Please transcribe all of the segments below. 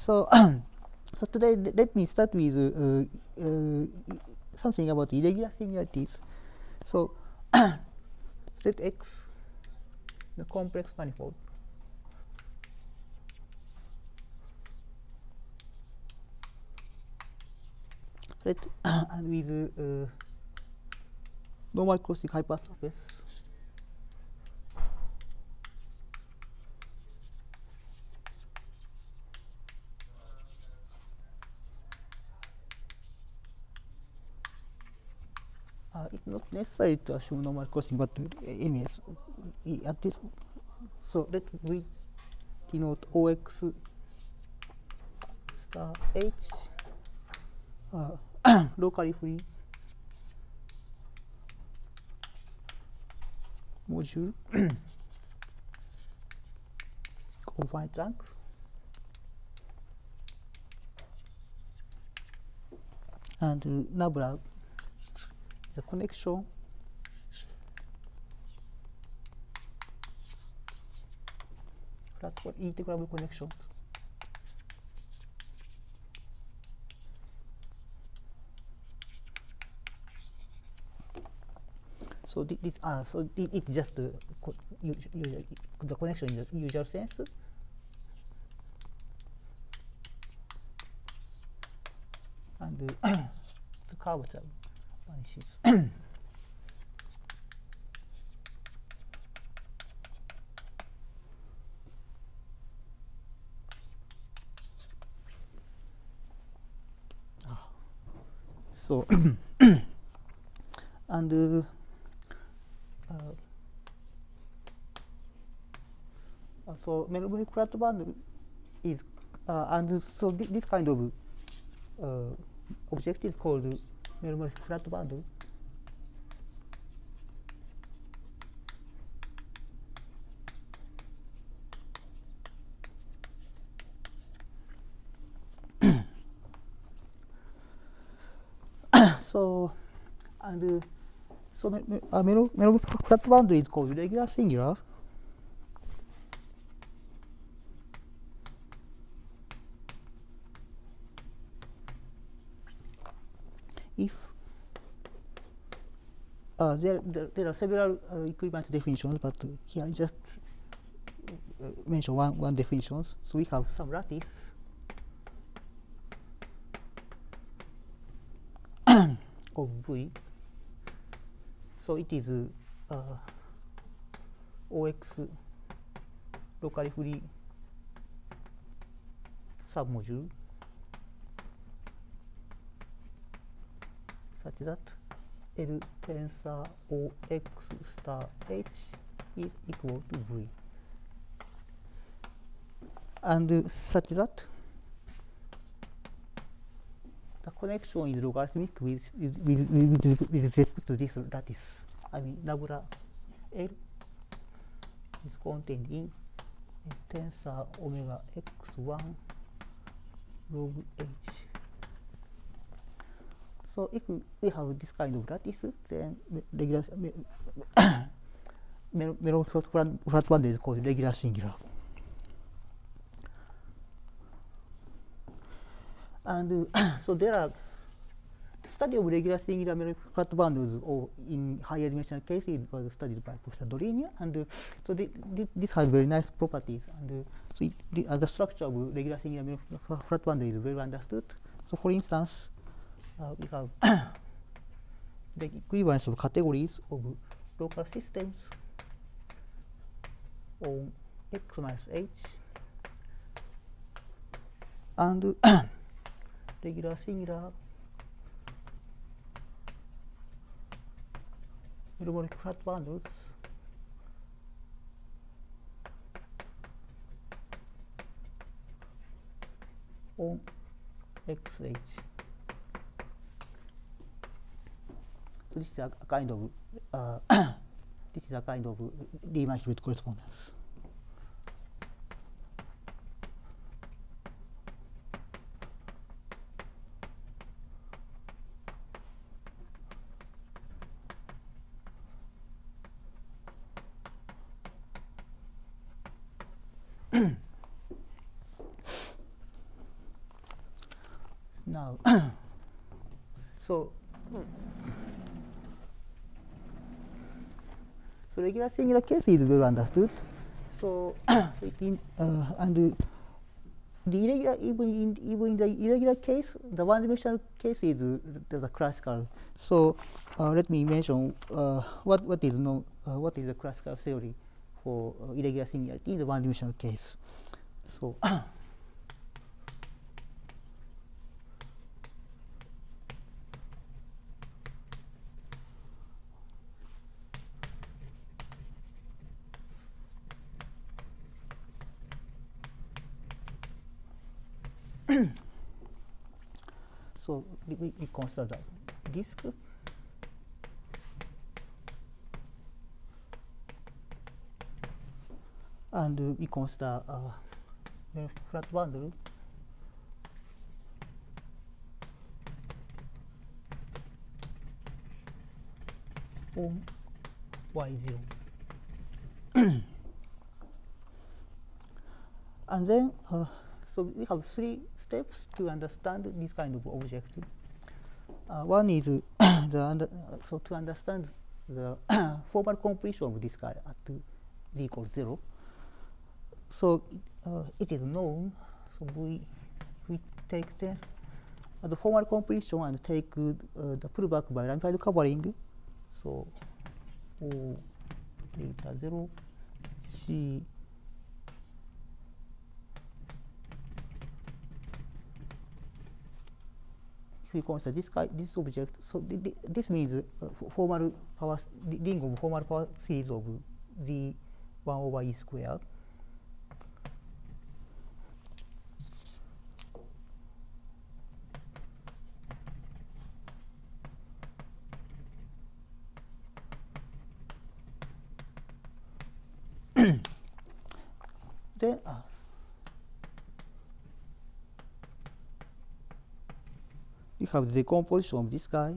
So, so today let me start with uh, uh, something about irregular singularities. So, let X the complex manifold. Let and with uh, normal crossing hypersurface. Uh, it's not necessary to assume normal crossing, but anyways, at this, so let we denote OX star H uh, locally free module confined trunk and uh, nabla the connection. Flat integrable connection. So this, this uh, so it, it's just the co the connection in the usual sense. And the, the curvature vanishes Ah. so and uh, uh, so meromorphic flat bundle is uh, and so thi this kind of uh, object is called meromorphic flat bundle. so and uh, so me, me, uh, melo, melo flat bundle is called regular singular. If uh, there, there, there are several uh, equivalent definitions, but uh, here I just uh, mention one one definition. So we have some lattice of V so it is uh, OX locally free submodule. Such that L tensor OX star H is equal to V and such that the connection is logarithmic with with, with, with respect to this lattice. I mean, nabla L is contained in tensor omega x1 log h. So if we have this kind of lattice, then regular Melon flat bundle is called regular singular. and uh, so there are the study of regular singular flat bundles or in higher dimensional cases was studied by Professor Deligne and uh, so the, the, this has very nice properties and uh, so it, the, uh, the structure of regular singular flat bundle is well understood. So for instance, uh, we have the equivalence of categories of local systems on x minus h and regular singular meromorphic flat bundles on xh. So this is a, kind of uh, this is a kind of Riemann Hilbert correspondence. now so so regular singular case is well understood so so it in, uh, and the irregular even in even in the irregular case the one dimensional case is the, classical. So uh, let me mention uh, what what is known uh, what is the classical theory for irregular singularity in the one dimensional case? So consider the disk and we consider uh, flat bundle on y0 and then uh, so we have three steps to understand this kind of object. Uh, one is the under, so to understand the formal completion of this guy at z equals zero. So uh, it is known. So we we take the, uh, the formal completion and take uh, the pullback by ramified covering. So O delta zero C we consider this guy, this object, so th th this means uh, formal power ring of formal power series of the 1 over e squared. then uh, you have the decomposition of this guy.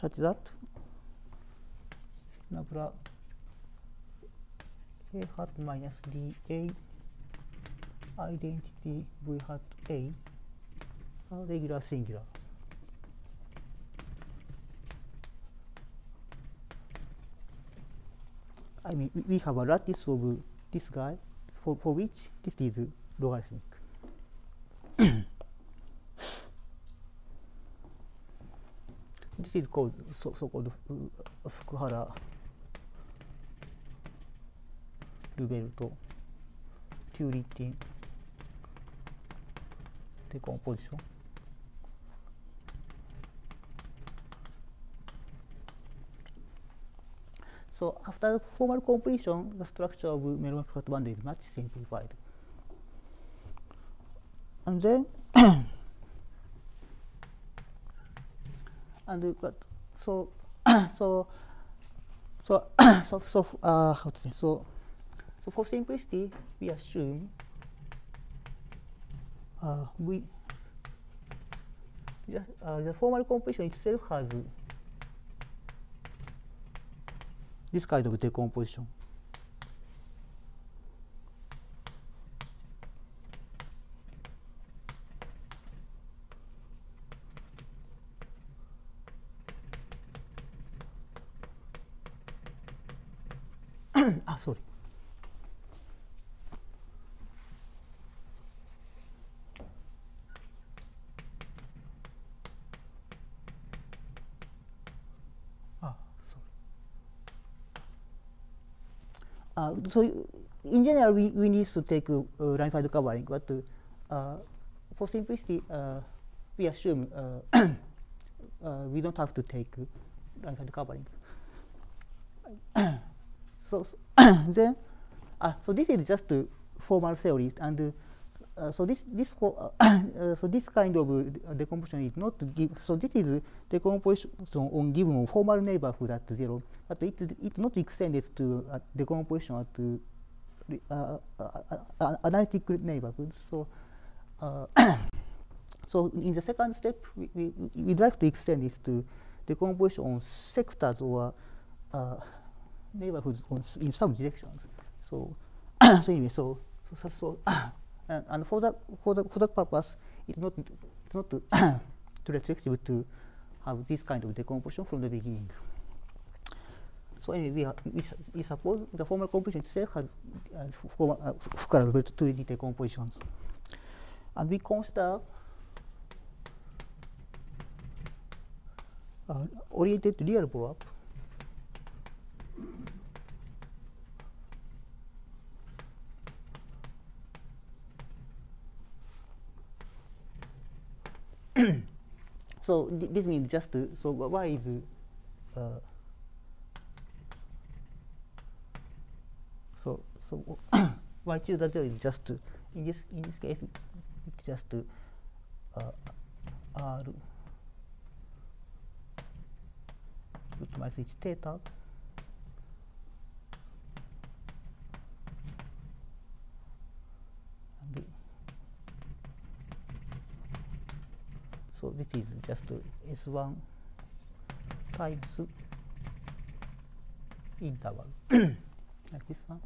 such that nabla a hat minus dA identity v hat a a regular singular. I mean, we have a lattice of this guy for, for which this is logarithmic. this is called so, so called uh, Fukuhara Lubelto Turitin. Turrittin decomposition. So after formal completion, the structure of Merriam flat band is much simplified. And then and but so so so so so uh how to say so so for simplicity we assume uh, we just, uh, the formal composition itself has this kind of decomposition. So in general, we, we need to take uh, ramified covering, but uh, for simplicity, uh, we assume uh, uh, we don't have to take ramified covering. so then, so this is just a formal theory, and uh, so this this uh, uh, so this kind of decomposition is not give so this is decomposition on given formal neighborhood at zero, but it it not extended to decomposition at analytic neighborhood. So uh, so in the second step, we, we, we'd like to extend this to decomposition on sectors or uh, neighborhoods in some directions. So, so anyway, so so, so and, and, for that for that for that purpose, it's not it's not too, too restrictive to have this kind of decomposition from the beginning. So anyway, we, we, we suppose the formal composition itself has uh, uh, Hukuhara-Turrittin decompositions. And we consider uh, oriented real blow-up so th this means just so why is uh, so so why choose that is just in this in this case it's just uh, r minus h theta and so this is just s1 times interval like this one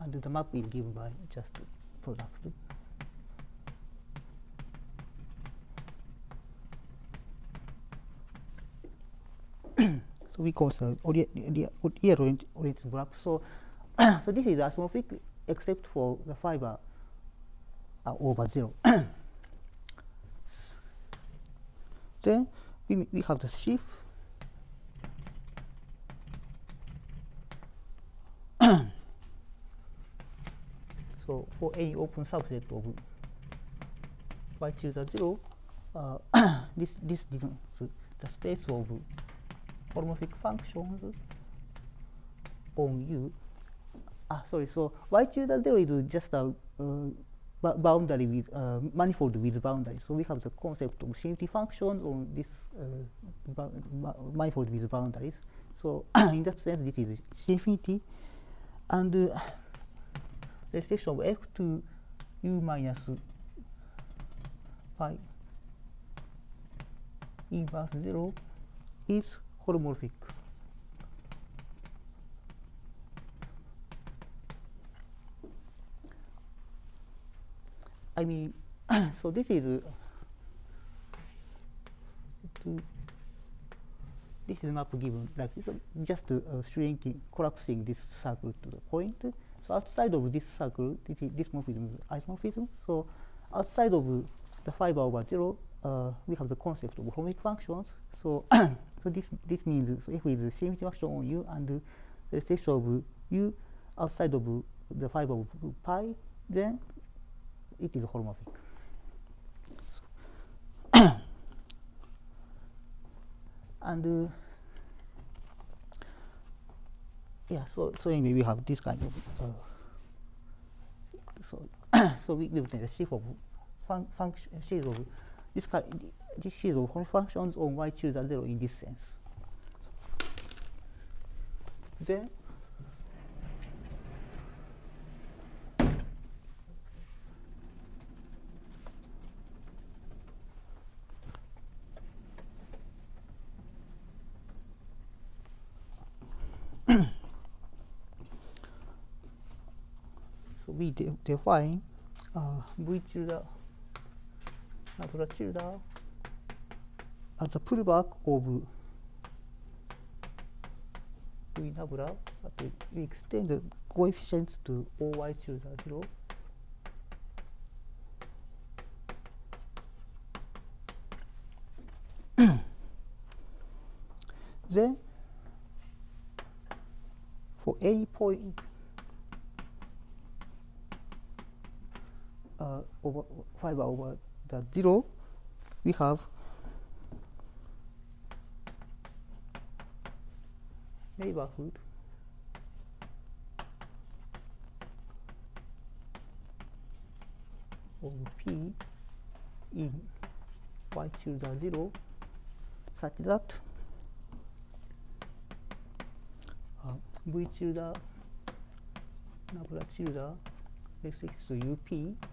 and the map is given by just product so we call the oriented graph. So, so this is isomorphic except for the fiber uh, over zero. Then we, we have the sheaf. so for any open subset of y tilde zero, uh, this this given the space of holomorphic functions on U. Ah, sorry. So y tilde zero is just a uh, boundary with uh, manifold with boundary. So we have the concept of symmetry functions on this uh, manifold with boundaries. So in that sense, this is infinity, and uh, the restriction of f to u minus pi inverse zero is holomorphic. I mean, so this is this is map given like this, just uh, shrinking, collapsing this circle to the point. So outside of this circle, this, is, this morphism is isomorphism. So outside of the fiber over zero, uh, we have the concept of holomorphic functions. So, so this this means so if it is a symmetry function on U and the restriction of U outside of the fiber of pi, then it is holomorphic. and uh, yeah, so so anyway, we have this kind of uh, so so we obtain a sheaf of fun function series of this kind this series of functions on y tilde zero in this sense. Then define uh, v tilde nabla tilde as a pullback of v nabla but we extend the coefficients to oy tilde 0 then for a point over 5 over the zero, we have neighborhood of P in y tilde 0 such that uh, V tilde nabla tilde restricted to UP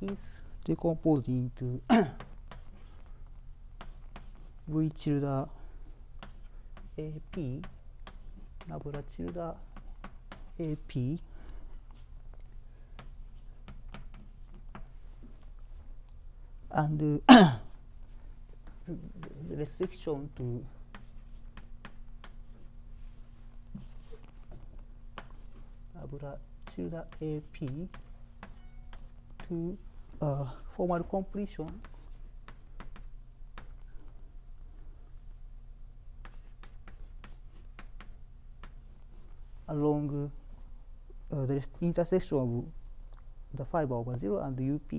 is decomposed into v tilde ap nabla tilde ap and the restriction to nabla tilde ap to uh, formal completion along uh, the intersection of the fiber over 0 and up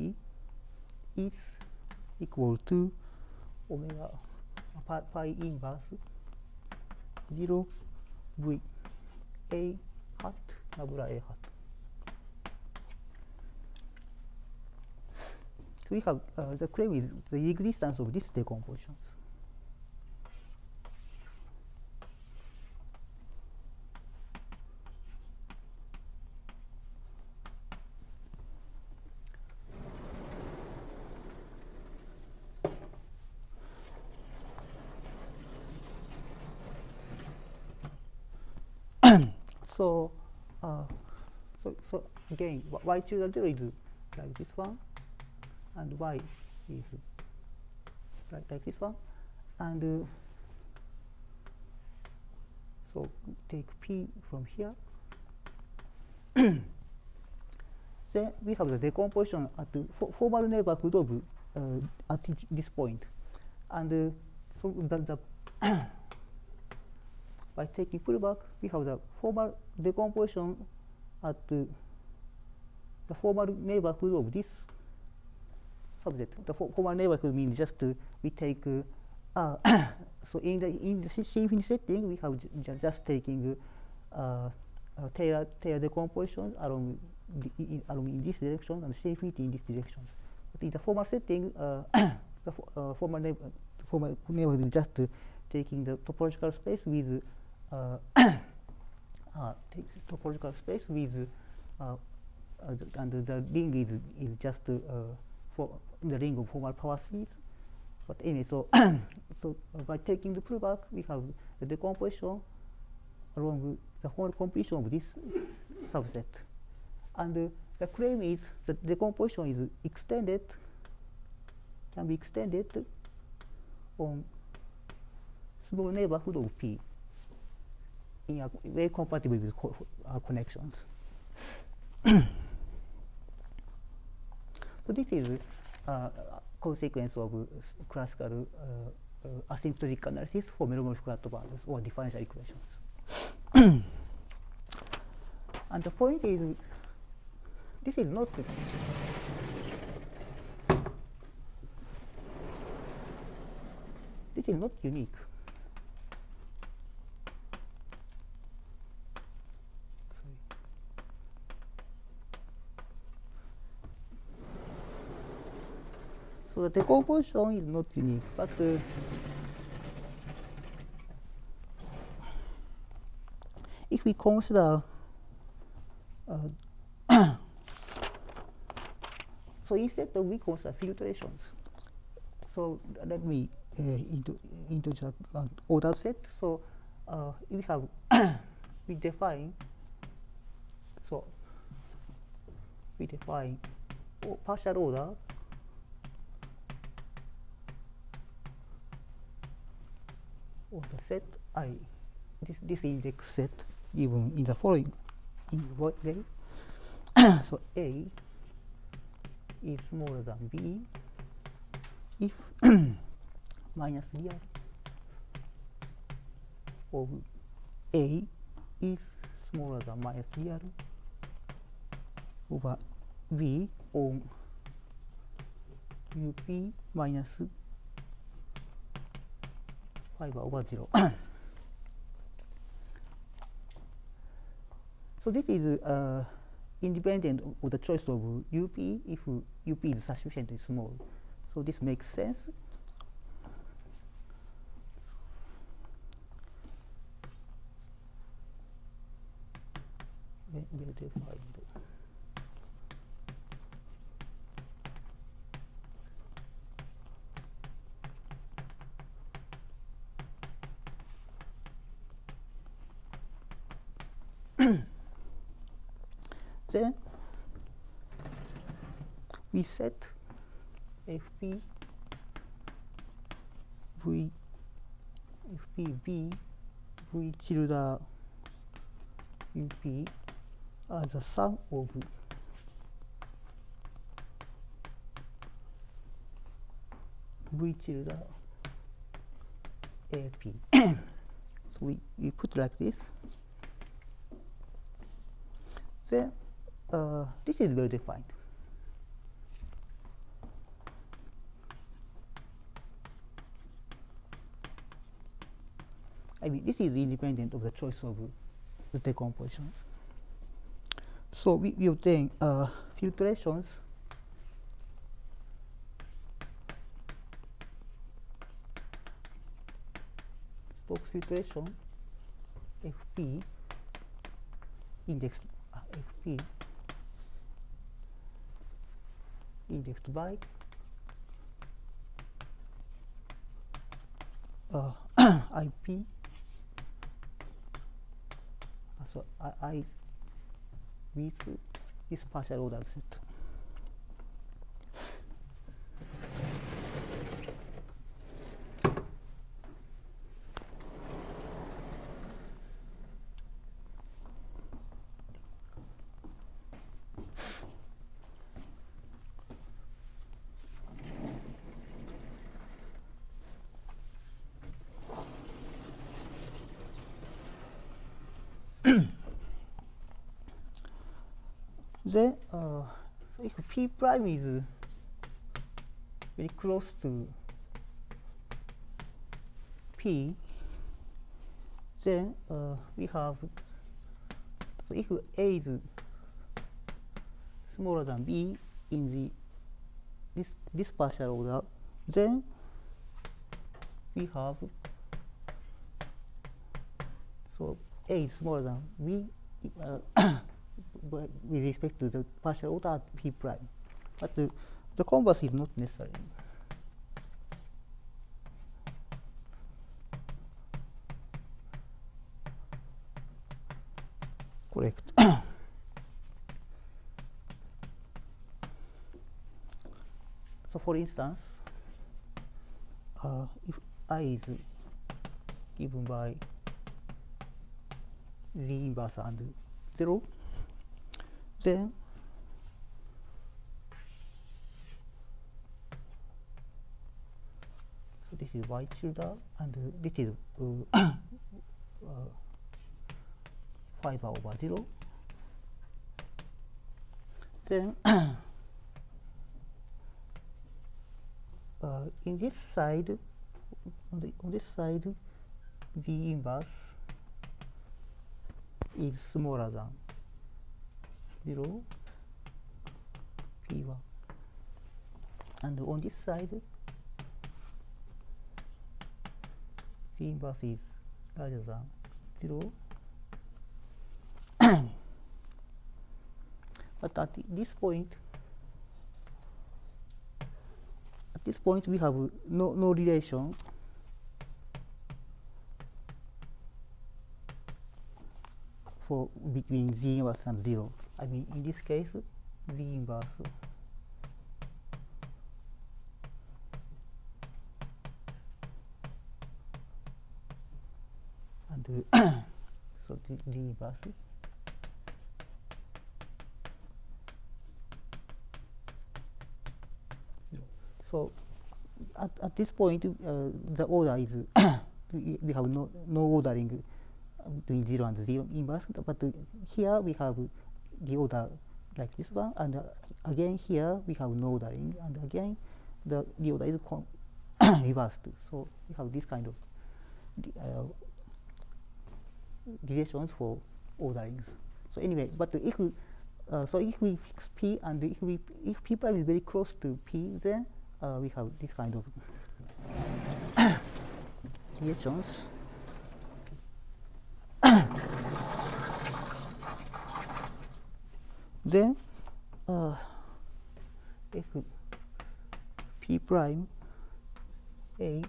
is equal to omega pi, inverse 0 v a hat nabla a hat. We have uh, the claim is the existence of these decompositions. so, uh, so, so again, y tilde 0 is like this one, and y is like, like this one, and uh, so take p from here. then we have the decomposition at the fo formal neighborhood of uh, at this point, and uh, so the, the by taking pullback, we have the formal decomposition at the formal neighborhood of this subset. The for formal neighborhood means just uh, we take uh, so in the in the C setting we have ju just taking uh, Taylor Taylor decompositions along in, along in this direction and infinity in this direction. But in the formal setting, the fo formal, neighbor, formal neighborhood is just taking the topological space with uh, uh, topological space with uh, and the ring is is just for the ring of formal power series. But anyway, so so by taking the pullback, we have the decomposition along the whole completion of this subset, and the claim is that the decomposition is extended can be extended on small neighborhood of P in a way compatible with co uh, connections. so this is uh, consequence of classical uh, asymptotic analysis for meromorphic flat bands or differential equations. and the point is, this is not this is not unique. So the decomposition is not unique, but uh, if we consider uh, so instead of we consider filtrations. So let me uh, into into the uh, order set. So uh, we have we define so we define partial order of the set i this this index set given in the following in the way so a is smaller than b. If minus real of a is smaller than minus real over b on up minus 5 over 0. so this is uh, independent of the choice of UP if UP is sufficiently small. So this makes sense. Well defined. then we set fp v fp b v tilde up as the sum of v. Tilde ap so we, we put like this. Then uh, this is well defined I mean this is independent of the choice of the decompositions so we, we obtain uh, filtrations. Stokes filtration fp indexed uh, fp indexed by uh, ip uh, so I, I with this partial order set p prime is very close to p then uh, we have so if a is smaller than b in the this this partial order then we have so a is smaller than b uh, with respect to the partial order p prime. But the, the converse is not necessary. Correct. so for instance, uh, if i is given by z inverse and 0 then so this is y tilde and this is uh, uh, fiber over 0 then uh, in this side on, the, on this side the inverse is smaller than 0 p1 and on this side the inverse is larger than 0 but at this point at this point we have no, no relation. For between z inverse and 0 I mean in this case z inverse and so the, the inverse so at, at this point uh, the order is we have no no ordering between 0 and 0 inverse but here we have the order like this one and uh, again here we have no ordering and again the, the order is reversed. So we have this kind of uh, relations for orderings so anyway but if we, uh, so if we fix p and if we if p prime is very close to p then uh, we have this kind of relations then uh, if p prime a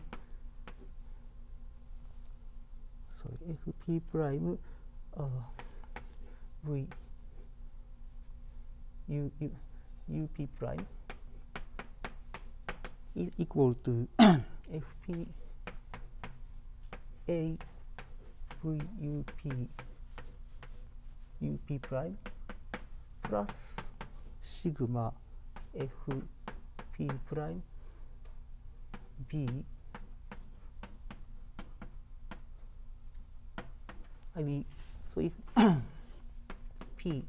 sorry. If p prime v u, u, up is equal to fp a v up up plus sigma f p prime b I mean so if p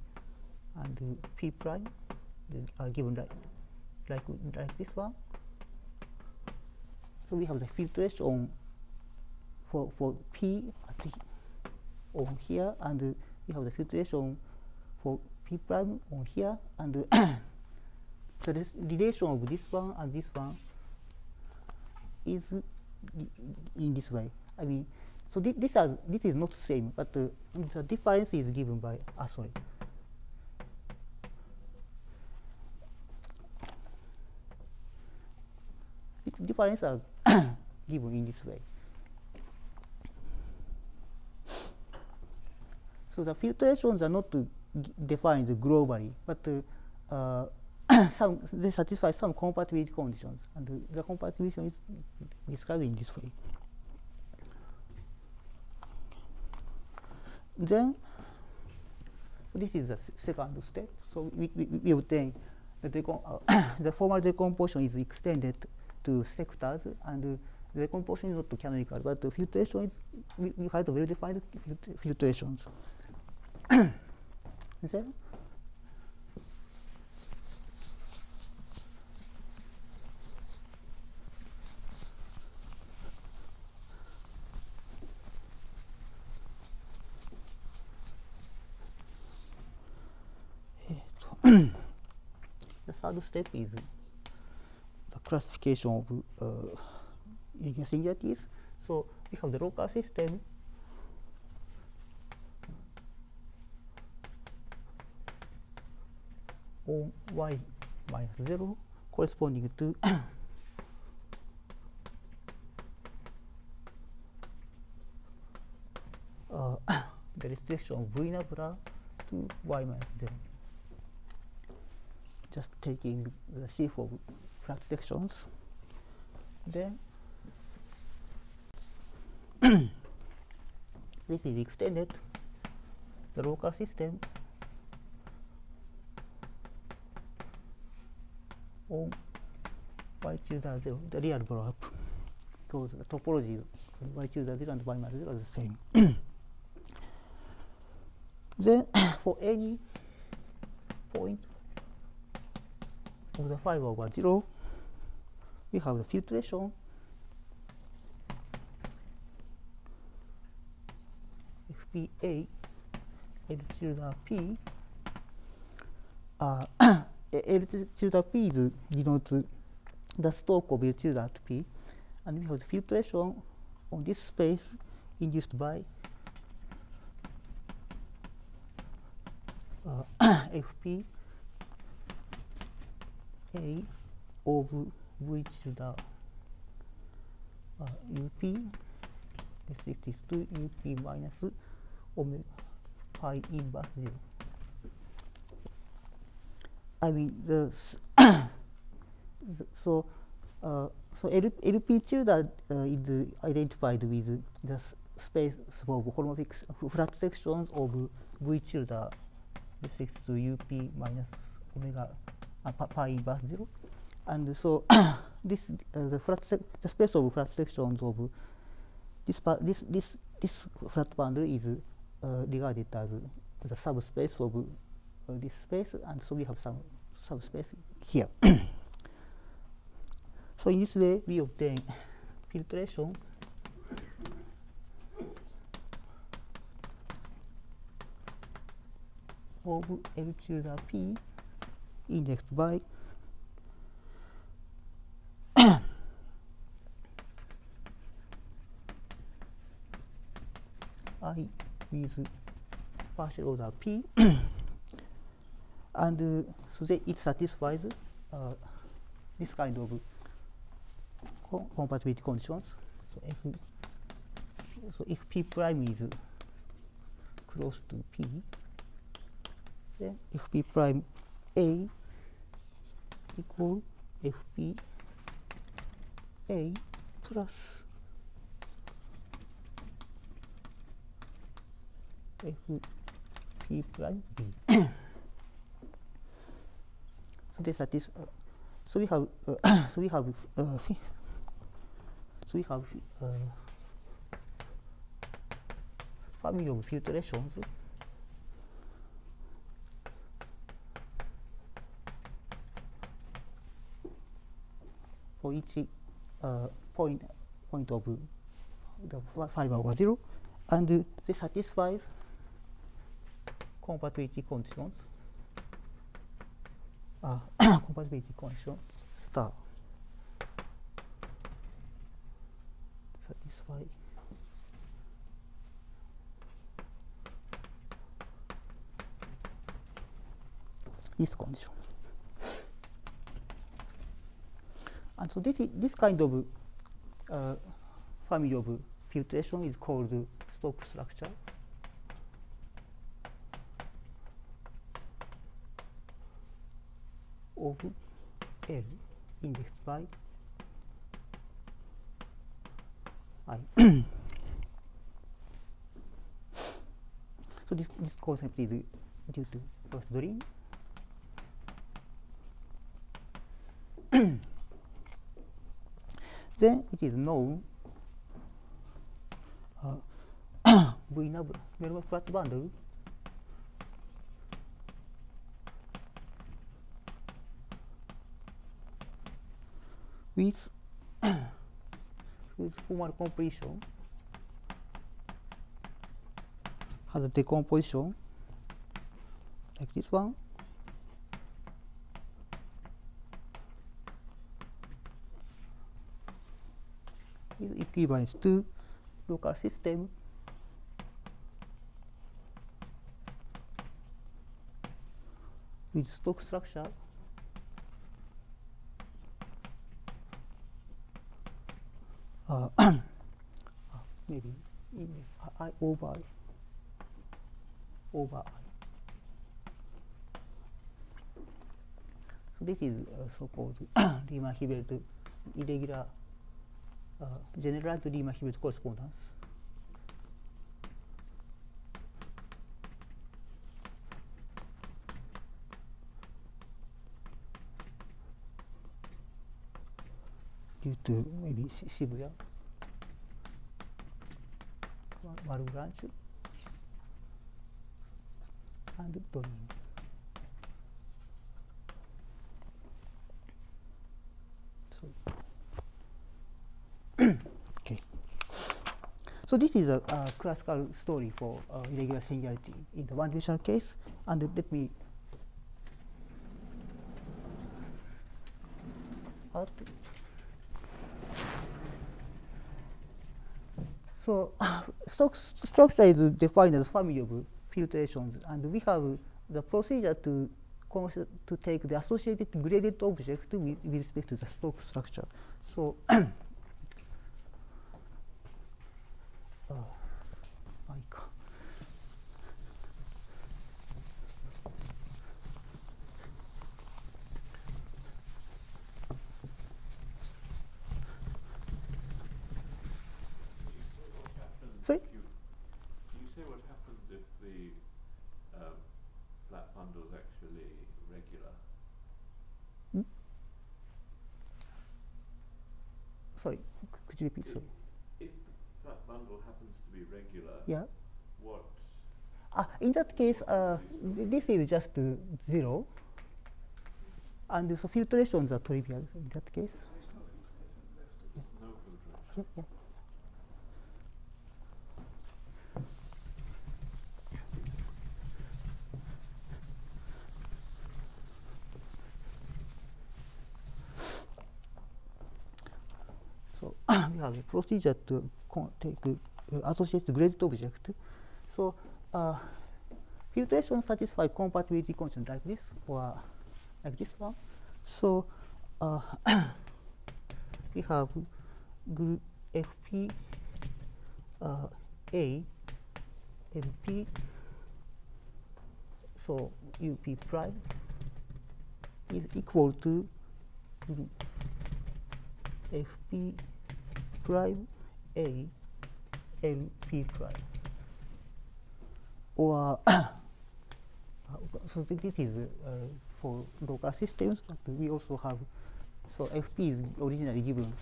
and p prime are given like like like this one so we have the filtration on for for p uh, on here and we have the filtration for p prime on here and so the relation of this one and this one is in this way. I mean, so this, this, are, this is not the same, but uh, the difference is given by, ah, sorry. difference are given in this way. So the filtrations are not defined globally, but uh, uh, some they satisfy some compatibility conditions, and the, the compatibility is described in this way. Then, so this is the second step. So we, we, we obtain the, decom uh, the formal decomposition is extended to sectors, and the decomposition is not canonical, but the filtration is we, we have well-defined filtrations. then the third step is the classification of uh, singularities. So we have the local system on y minus 0 corresponding to uh, the restriction of nabla to y minus 0 just taking the sheaf of flat sections. Then this is extended the local system on y tilde 0, the real blow up, because the topology y tilde 0 and y minus 0 are the same. then for any point of the 5 over 0, we have the filtration. Xpa L tilde p. Uh, L tilde p is denotes the stalk of L tilde at p. And we have the filtration on this space induced by uh, fp a of which the uh, up is equal to up minus omega pi inverse 0. I mean the, so uh, so L, LP tilde uh, is identified with the space of holomorphic flat sections of V tilde is to UP minus omega pi inverse 0 and so this uh, the flat the space of flat sections of this this this this flat boundary is uh, regarded as the subspace of uh, this space. And so we have some subspace here. So in this way we obtain filtration. Of L tilde P indexed by i with partial order p. And uh, so that it satisfies uh, this kind of co compatibility conditions. So if so if p prime is close to p. Then if p prime A equal FP A plus FP prime B. so they satisfy. Uh, so we have uh, so we have uh, so we have uh, family of filtrations for each uh, point point of the fiber over zero, and they satisfies compatibility conditions. Uh, compatibility condition star satisfy this condition. And so this, this kind of uh, family of filtration is called Stokes structure. of L indexed by I. so this, this concept is due to first Deligne. Then it is known uh, V nub Melba flat bundle. With with formal completion has a decomposition like this one is equivalent to local system with Stokes structure uh, maybe in I over over I. So this is uh, so-called Riemann-Hilbert irregular uh, generalized Riemann-Hibbert correspondence. due to maybe Shibuya, Maru branch, and Doreen. So, So this is a, classical story for uh, irregular singularity in the one-dimensional case, and let me. So Stokes structure is defined as family of filtrations, and we have the procedure to to take the associated graded object with, with respect to the Stokes structure. So uh, Sorry? Can you say what happens if the um, flat bundle is actually regular? Sorry, could you repeat? Sorry. If the flat bundle happens to be regular, Yeah. what? Uh, in that case, uh, this is just uh, zero, and so filtrations are trivial in that case. No filtration. Yeah. So we have a procedure to take associated graded object. So uh, filtration satisfy compatibility condition like this or like this one. So uh, we have group FP uh, A LP so UP prime is equal to fp prime a lp prime or so this is uh, for local systems but we also have so fp is originally given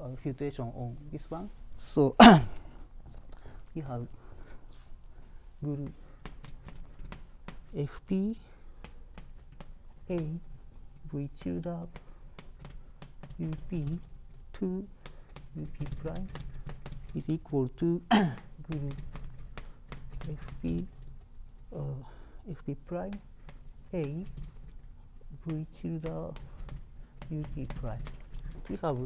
uh, filtration on this one. So we have group fp a v tilde up 2 up prime is equal to fp uh, fp prime a v tilde up prime. We have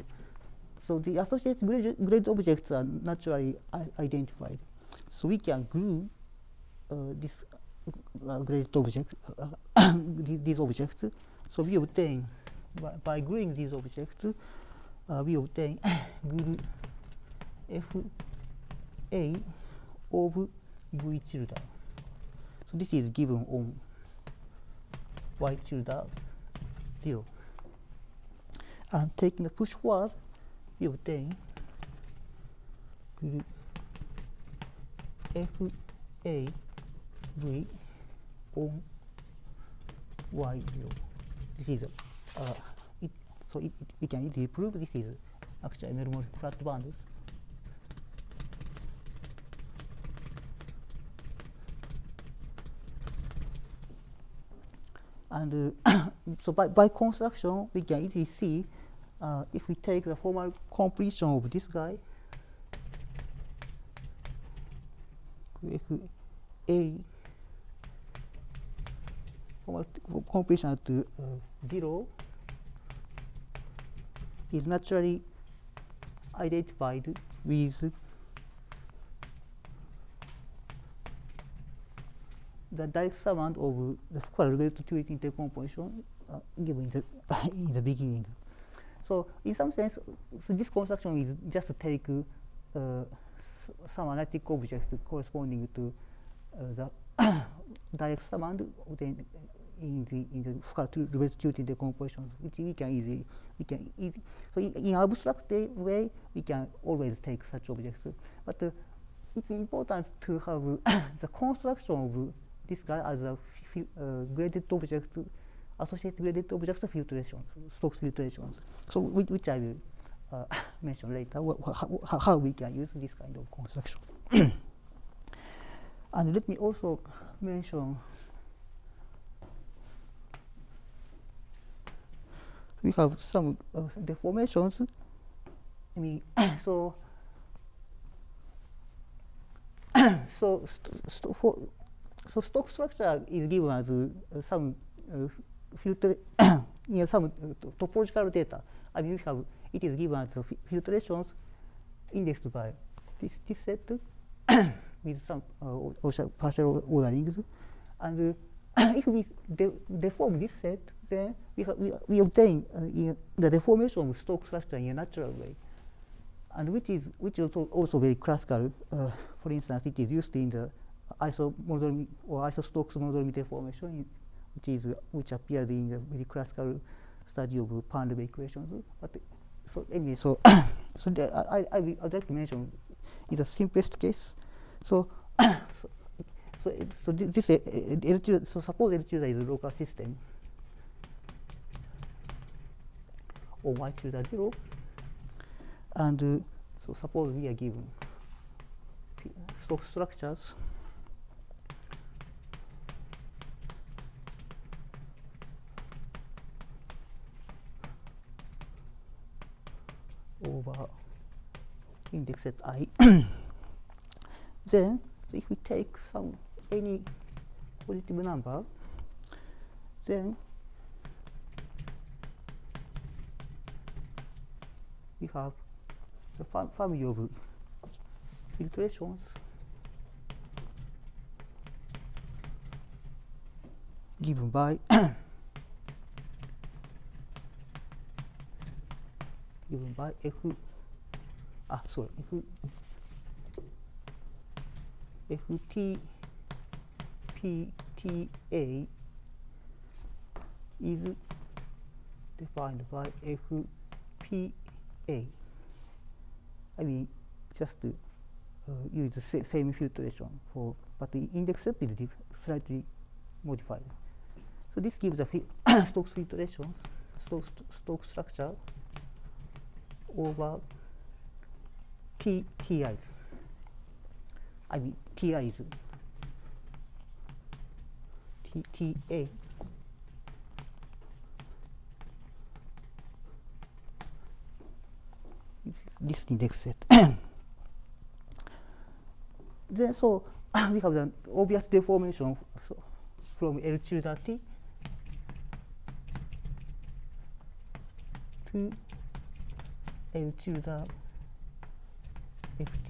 so the associated grade, grade objects are naturally identified. So we can glue uh, this uh, graded object uh, these objects. So we obtain by, by gluing these objects uh, we obtain group f a of v tilde. So this is given on y tilde 0 and taking the push forward we obtain group f a v on y 0 this is uh, it, so it, it, we can easily prove this is actually meromorphic flat band and uh, so by, by construction we can easily see uh, if we take the formal completion of this guy. A formal completion at uh, 0 is naturally identified with the direct summand of the square it decomposition uh, given in the, in the beginning. So in some sense, so this construction is just to take uh, some analytic object corresponding to uh, the direct summand then in the in the to it decomposition, which we can easily we can easy. So in, in abstract way, we can always take such objects, but uh, it's important to have the construction of this guy as a uh, graded object, associated graded objects filtration, Stokes filtrations. So which, which I will uh, mention later, how, how we can use this kind of construction. and let me also mention we have some uh, deformations. I mean, so so for so Stokes structure is given as some filter in some topological data. I mean, we have it is given as filtrations indexed by this, this set with some uh, partial orderings, and uh, if we de deform this set, then we, we, we obtain uh, the deformation of Stokes structure in a natural way, and which is which is also, also very classical. Uh, for instance, it is used in the isomonodromy or isostokes monodromy deformation, which is which appeared in the very classical study of Painlevé equations. But so anyway, so so I, I would like to mention is the simplest case. So so, so, so this, this uh, so suppose L tilde is a local system or y tilde zero, and uh, so suppose we are given Stokes structures over. Index set i. Then so if we take some any positive number then we have the fam family of filtrations given by by f ah sorry f ft is defined by FPA. I mean, just uh, use the sa same filtration for, but the index set is slightly modified. So this gives a Stokes filtration, Stokes, Stokes structure over T TIs. I mean TIs. T TA. This, this index set. then so we have the obvious deformation so from L tilde T to L tilde um, ft.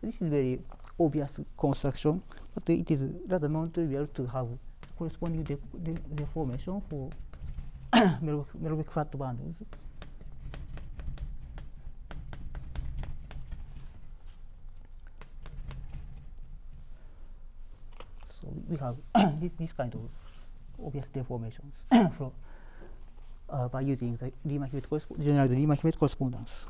So this is very obvious construction, but it is rather non-trivial to have corresponding de de deformation for meromorphic flat bundles. So we have this, this kind of obvious deformations from uh, by using the Riemann-Hilbert general Riemann-Hilbert correspondence.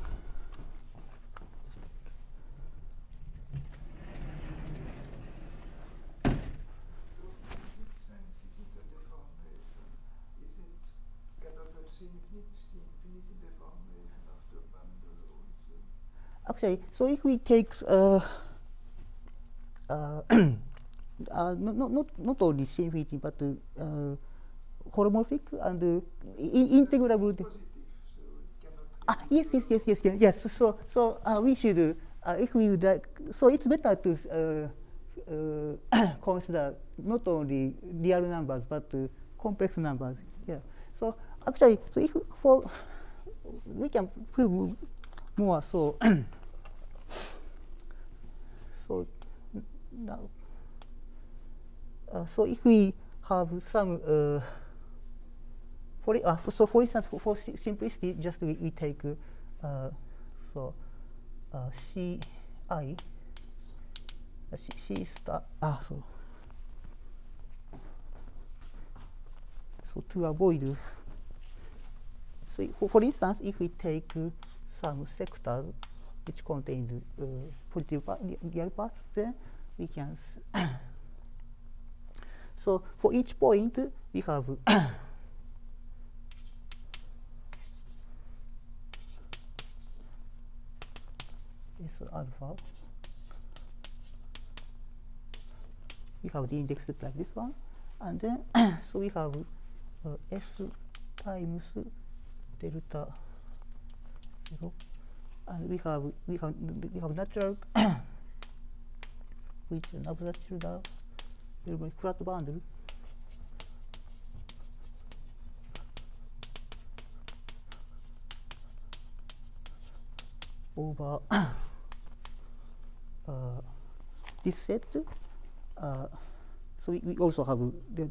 Actually, so if we take uh, uh, uh, not, not, not only infinity, but uh, holomorphic and integrable. Ah, yes, yes, yes, yes, yes. yes. So, so uh, we should, uh, if we would like, so it's better to uh, consider not only real numbers but complex numbers. Yeah. So actually, so if for we can prove more. So, so now, uh, so if we have some uh, for, uh, for, so for instance for, for simplicity just we, we take uh, so uh, ci uh, c, c star ah so so to avoid so for, for instance if we take some sectors which contains uh, positive part, real parts then we can so for each point we have alpha. We have the index like this one, and then so we have uh, S times delta zero, and we have we have we have natural which is natural very flat bundle. Over this set. Uh, so we, we, also have the,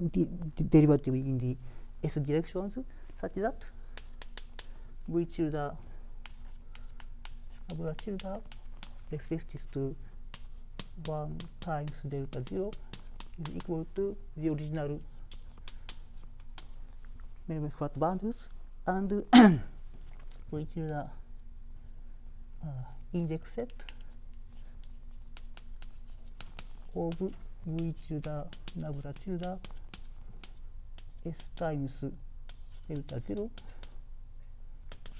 the, the derivative in the s directions such that v tilde abra tilde reflects to 1 times delta 0 is equal to the original minimum flat bundles and v tilde uh, index set of v tilde nabla tilde s times delta 0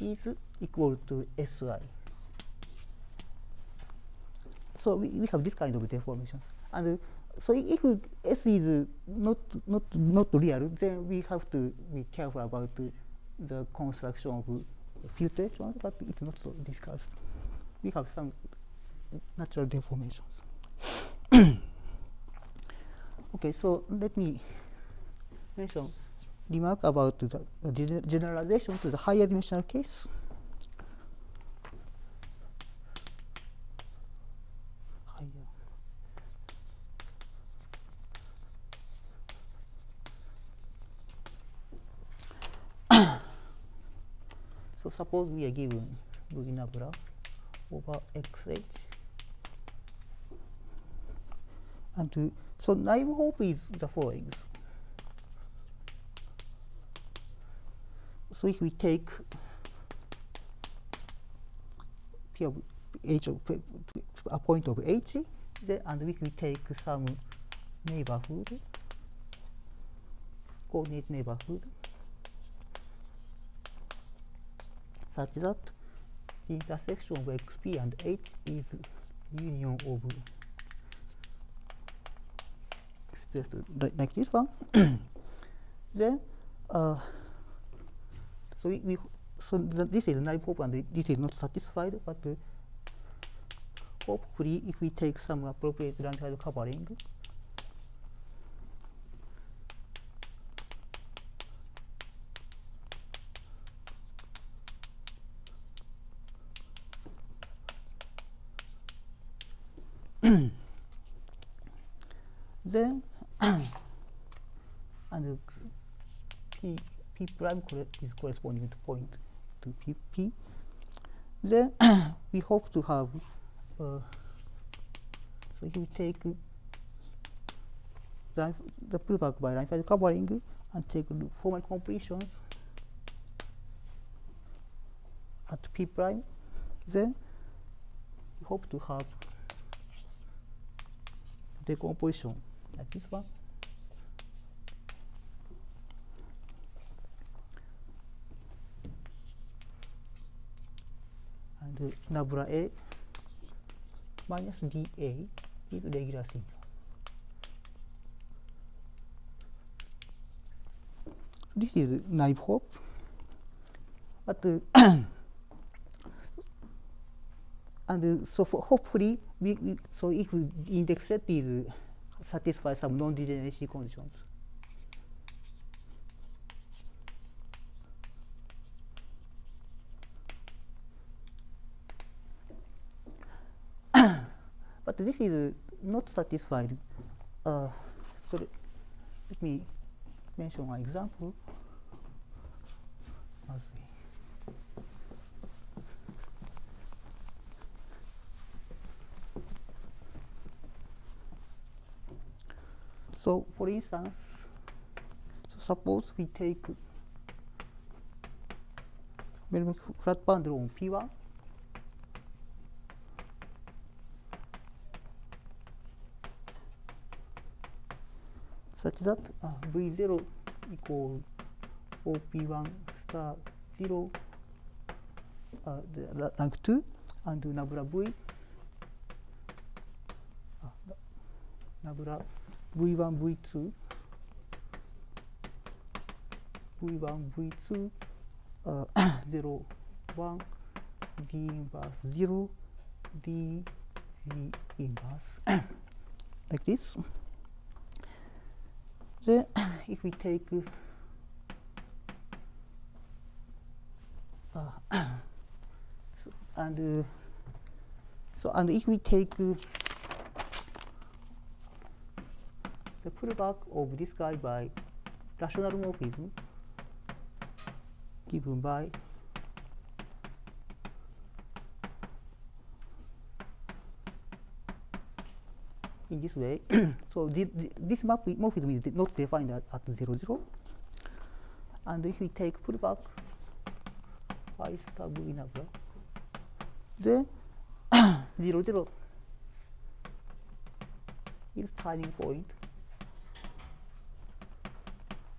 is equal to si. So we, we have this kind of deformation. And uh, so if S is not not not real, then we have to be careful about uh, the construction of filtration, but it's not so difficult we have some natural deformations. okay, so let me mention remark about the uh, generalization to the higher dimensional case. so suppose we are given Boolean graph over xh and to, so naive hope is the following. So if we take p of h of p- a point of h, then and we we take some neighborhood, coordinate neighborhood, such that the intersection of xp and h is union of like this one. then uh, so we, we so th this is naive hope and this is not satisfied but uh, hopefully if we take some appropriate runtime covering then and p p prime is corresponding to point to p p. Then we hope to have uh, so you take the pullback by file covering and take formal completions at p prime. Then we hope to have decomposition like this one and uh, nabla A minus dA is regular syndrome. This is naive hope, but and so hopefully we, we so if index set is satisfy some non-degeneracy conditions. this is uh, not satisfied. Uh, so let me mention an example. So for instance, so suppose we take flat bundle on P1 such that uh, V0 equal OP1 star 0 uh, the rank 2 and nabla V uh, nabla V1 V2 V1 V2 uh, 0 1 D inverse 0 D D inverse. Like this if we take uh, so, and so and if we take the pullback of this guy by rational morphism given by in this way. so thi- thi- this map morphism is not defined at, at 0, 0. And if we take pullback phi star v nabla, then 0, 0 is turning point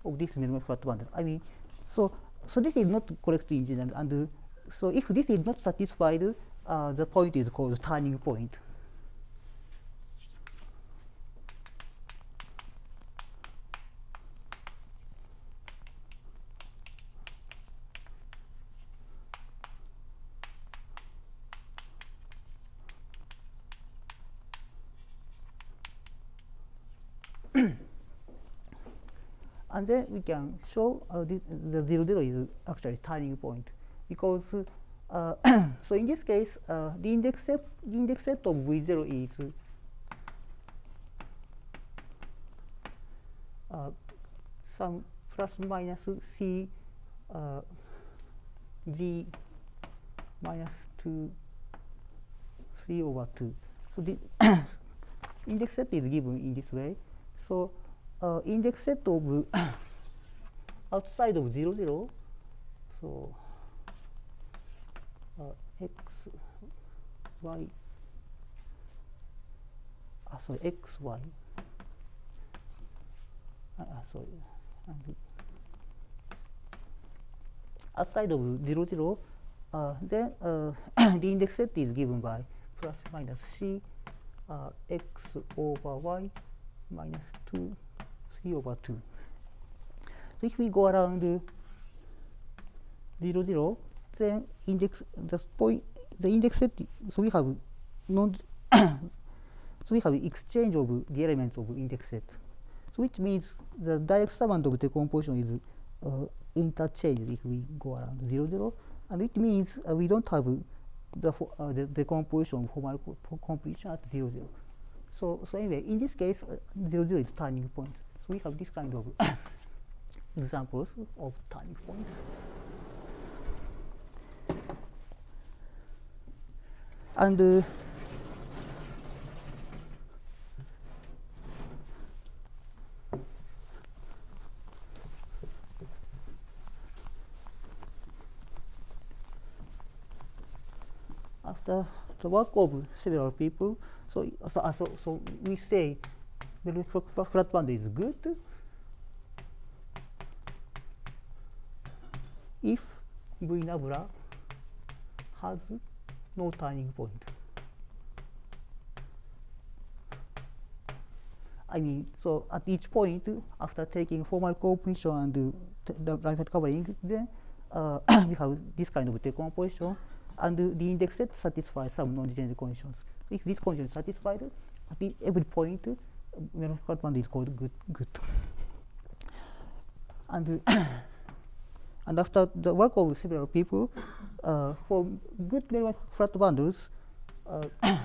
of this minimum flat bundle. I mean, so so this is not correct in general, and uh, so if this is not satisfied, uh, the point is called turning point. And then we can show uh, the, the zero zero is actually turning point because uh, so in this case uh, the index set the index set of v zero is uh, some plus minus c uh, g minus two three over two. So the index set is given in this way. So uh, index set of outside of 0, 0, so uh, x y uh, sorry x y uh, sorry. Outside of 0 0 uh, then uh, the index set is given by plus minus c uh, x over y minus 2 3 over 2 so if we go around uh, 0 0 then index the point the index set so we have non so we have exchange of the elements of index set. So which means the direct summand of decomposition is uh, interchanged if we go around 0 0 and it means uh, we don't have the, uh, the decomposition formal co completion at 0 0 so so anyway in this case uh, 0 0 is turning point we have this kind of examples of turning points. And uh, after the work of several people, so so, so, so we say the flat band is good if V nabla has no turning point. I mean, so at each point, after taking formal completion and uh, the right covering, then uh, we have this kind of decomposition, and uh, the index set satisfies some non-degenerate conditions. If this condition is satisfied, at every point, band is called good. good. And uh, and after the work of several people, uh, for good flat bundles, uh,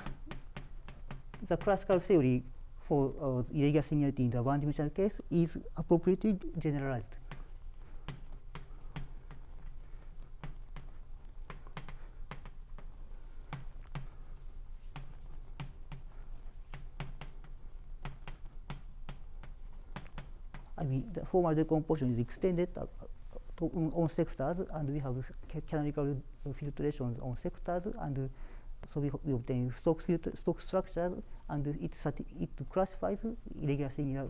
the classical theory for uh, irregular in the one-dimensional case is appropriately generalized. I mean, the formal decomposition is extended uh, to, on sectors, and we have canonical filtrations on sectors, and so we, we obtain filter, Stokes structures, and it, it classifies irregular singular,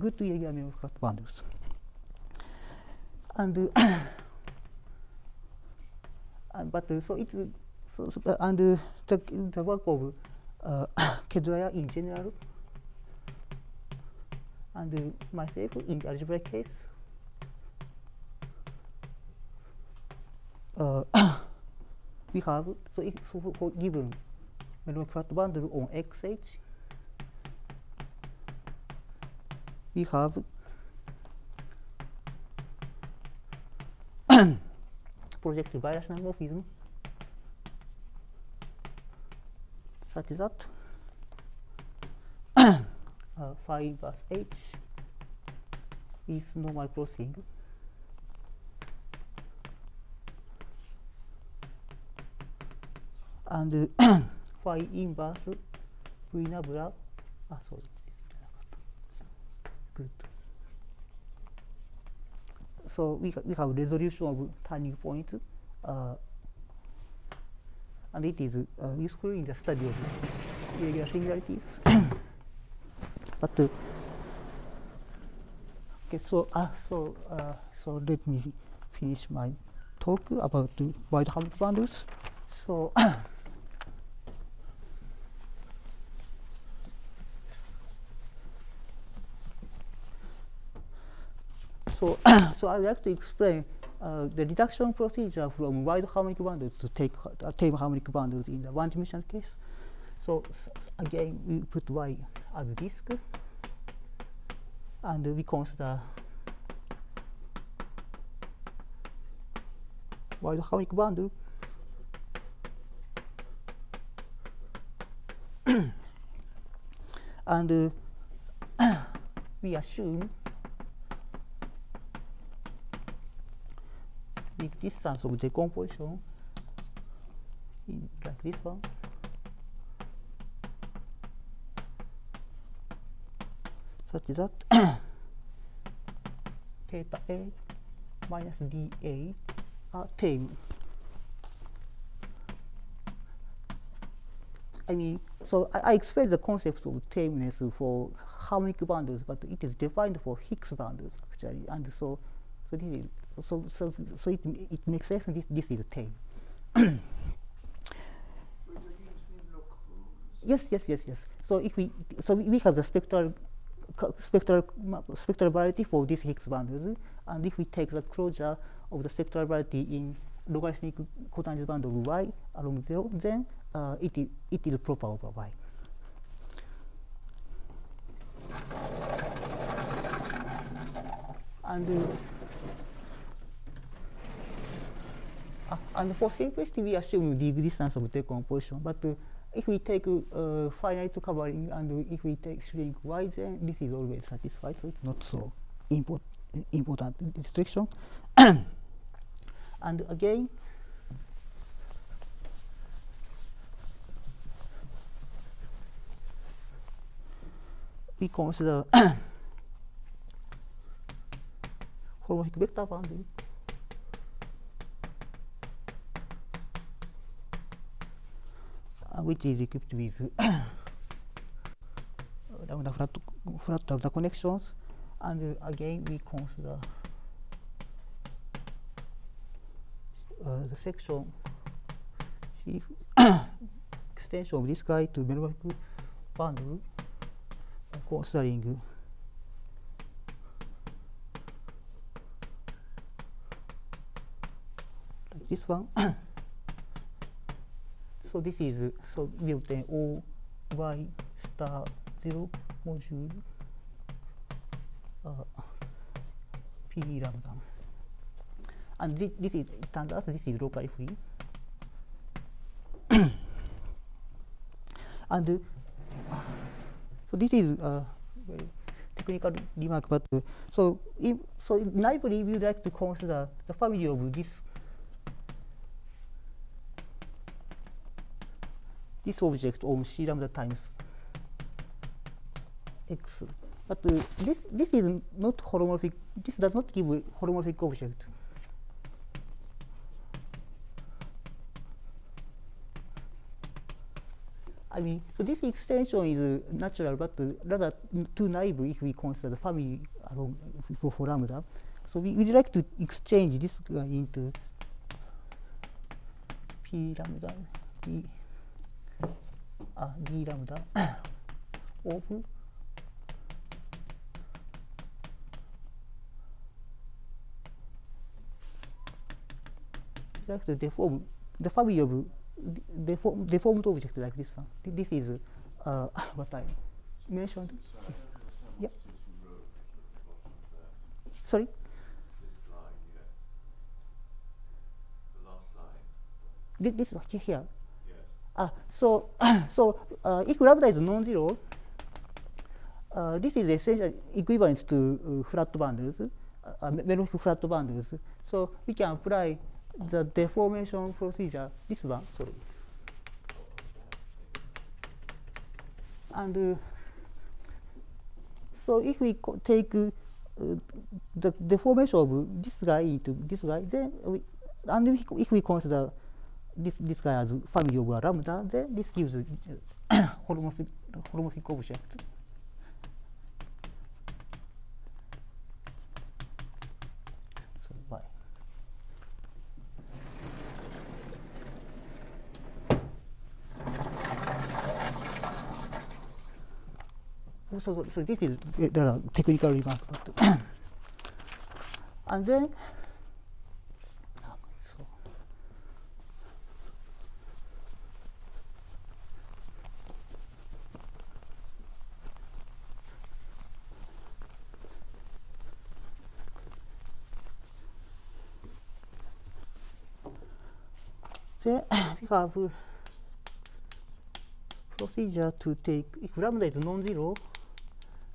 good to irregular memory bundles. And, uh, and but uh, so it's so, so uh, and the, the work of uh, Kedlaya in general and myself in the algebraic case uh, we have so if so for, given Melon flat bundle on xh we have projective birational morphism. Such that uh, phi plus h. Is normal crossing and phi inverse v nabla ah sorry. Good. So we, we have resolution of turning point uh, and it is uh, useful in the study of irregular singularities but uh, okay so uh, so uh, so let me finish my talk about the wild harmonic bundles so so so I'd like to explain uh, the reduction procedure from wild harmonic bundles to take uh, tame harmonic bundles in the one-dimensional case. So again, we put y as disk, and we consider wild harmonic bundle. and uh, we assume the distance of decomposition like this one such that theta a minus dA are uh, tame. I mean, so I, I explained the concept of tameness for harmonic bundles, but it is defined for Higgs bundles actually, and so so this is so so so it it makes sense. This this is tame. yes, yes, yes, yes. So if we so we have the spectral spectral spectral variety for these Higgs bundles, and if we take the closure of the spectral variety in logarithmic cotangent bundle y along zero, then uh, it is it is proper over y. And uh, and for simplicity, we assume the distance of decomposition, but uh, if we take uh, finite covering and if we take shrink y, then this is always satisfied, so it's not so import, important restriction. and again, we consider holomorphic vector boundary. Which is equipped with lambda flat, flat lambda connections. And again we consider uh, the section extension of this guy to meromorphic bundle considering like this one. so this is so we obtain O y star zero module uh, p lambda, and this, this is out this is locally free. and uh, so this is a very technical remark, but uh, so if, so naively we would like to consider the family of this this object on c lambda times x. But uh, this this is not holomorphic. This does not give a holomorphic object. I mean, so this extension is natural, but rather too naive if we consider the family along for, for lambda. So we would like to exchange this uh, into p lambda d, uh, lambda of like to deform the family of deform, deformed object like this one. This is uh, what I mentioned. Yeah. the. Sorry. The This, this one here. Ah, so so uh, if lambda is non-zero, uh, this is essentially equivalent to uh, flat bundles, uh, uh, meromorphic flat bundles. So we can apply the deformation procedure. This one, sorry. And uh, so if we take uh, the deformation of this guy into this guy, then we, and if we consider this, this guy as family of a lambda, then this gives a holomorphic, holomorphic object. So y. Oh, so, so, so this is uh, there are technical remark, but and then have uh, procedure to take if lambda is non-zero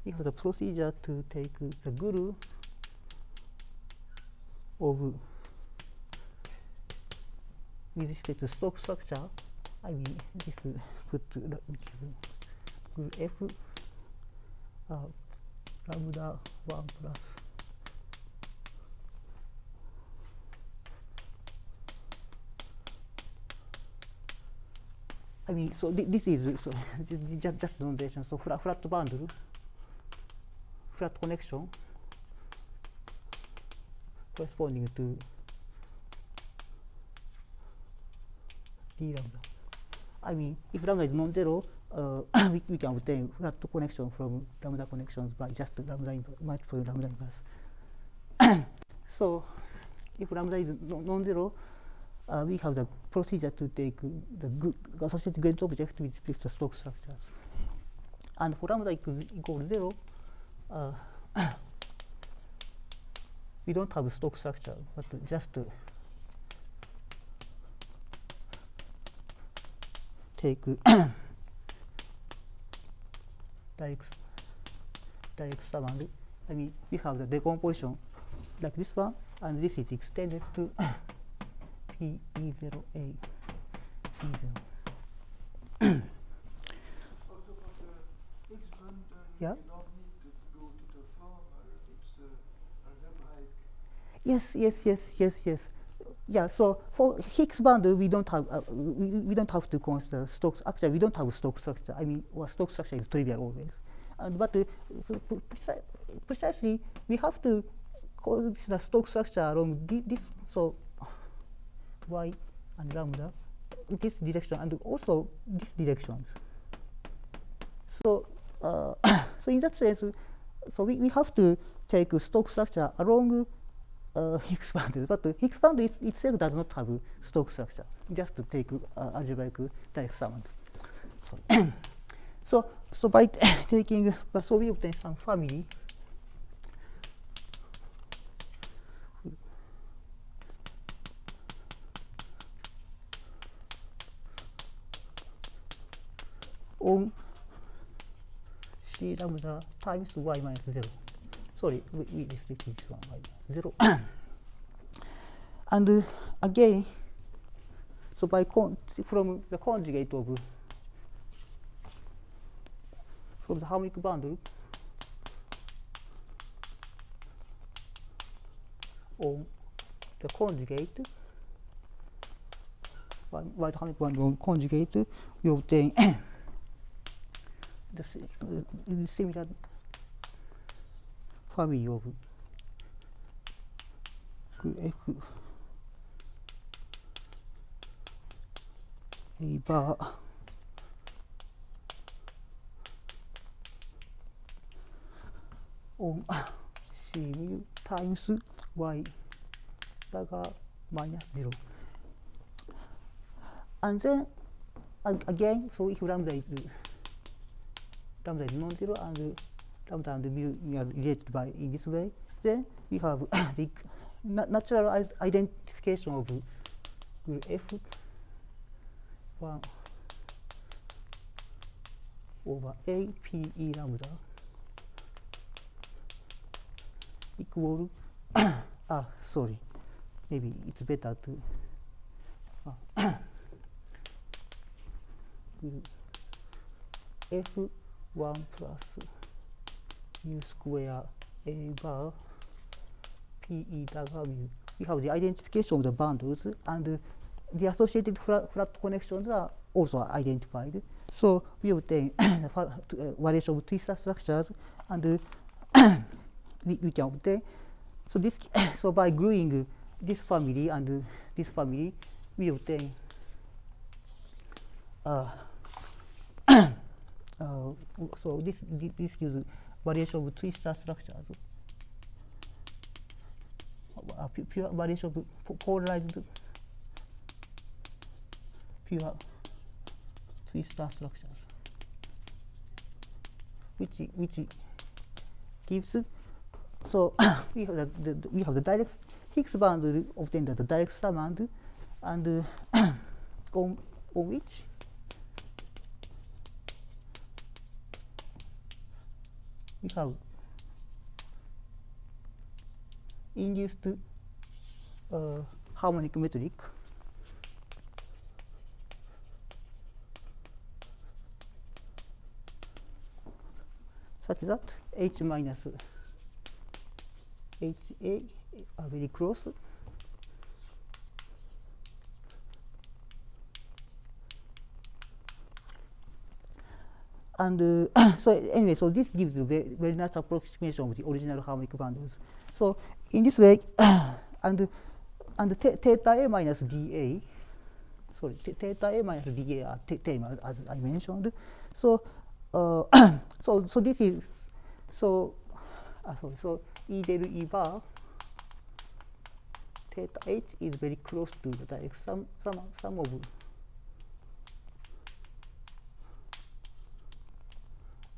we have the procedure to take the GUR of with respect to Stokes structure. I mean, this put la- GUR F uh, lambda 1 plus I mean, so thi- this is so just just notation. So flat flat bundle, flat connection corresponding to d lambda. I mean, if lambda is non-zero, uh, we, we can obtain flat connection from lambda connections by just lambda multiple lambda inverse. so, if lambda is non- non-zero, uh, we have the procedure to take the good associated graded object with, the Stokes structures. And for lambda equals equal zero, uh, we don't have Stokes structure, but just uh, take direct sum and I mean we have the decomposition like this one and this is extended to P zero A zero. Also for the Higgs bundle, Yeah. you don't need to go to the former, it's algebraic. Yes, yes, yes, yes, yes. Yeah. So for Higgs bundle, we don't have uh, we, we don't have to consider Stokes. Actually, we don't have Stokes structure. I mean, well, Stokes structure is trivial always. And but uh, so pre- preci- precisely, we have to consider Stokes structure along this. So y and lambda, this direction, and also these directions. So, uh, so in that sense, so we, we have to take Stokes structure along uh, Higgs but the Higgs it, itself does not have Stokes structure. Just to take uh, algebraic direct sum. So, so by taking, uh, so we obtain some family. On c lambda times y minus 0. Sorry, we, we restrict this one by 0. and uh, again, so by from the conjugate of from the harmonic bundle on the conjugate by, by the harmonic bundle on conjugate, we obtain です。セミラファミリーオブ F エイバーオン C ミュタイムス Y だがマイナス0 and then again so if lambda is lambda non-zero and lambda and mu are related by in this way, then we have the natural identification of f one over a p e lambda equal ah sorry maybe it's better to ah, f 1 plus u square a bar p e w. We have the identification of the bundles and the associated flat, flat connections are also identified. So we obtain uh, variation of twistor structures and we, we can obtain. So this so by gluing this family and this family, we obtain uh, so this thi- this gives variation of twistor structures. Uh, pure variation of polarized pure twistor structures, which which gives so we have the, the, we have the direct Higgs bound obtained at the direct sum and and uh, on on which we have induced uh, harmonic metric such that h minus h a are very close and uh, so anyway, so this gives a very, very nice approximation of the original harmonic bundles. So in this way, and and th- theta a minus dA, sorry, th- theta a minus dA are t- tame as, I mentioned. So uh, so so this is so uh, sorry, so E del E bar theta h is very close to the sum sum, sum of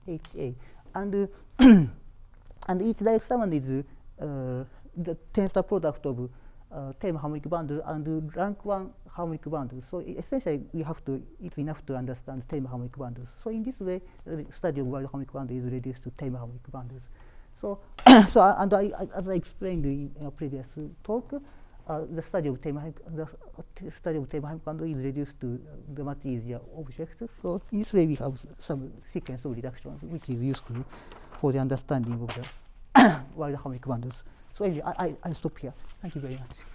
HA. And, and each direct sum is uh, the tensor product of uh, tame harmonic bundle and rank 1 harmonic bundle. So essentially, we have to, it's enough to understand tame harmonic bundles. So in this way, the study of wild harmonic bundle is reduced to tame harmonic bundles. So, so and I, I, as I explained in a previous talk, the study of harmonic, the study of tame harmonic is reduced to the much easier objects. So in this way, we have some sequence of reductions, which is useful for the understanding of the wild harmonic bundles. So anyway, I, I, I'll stop here. Thank you very much.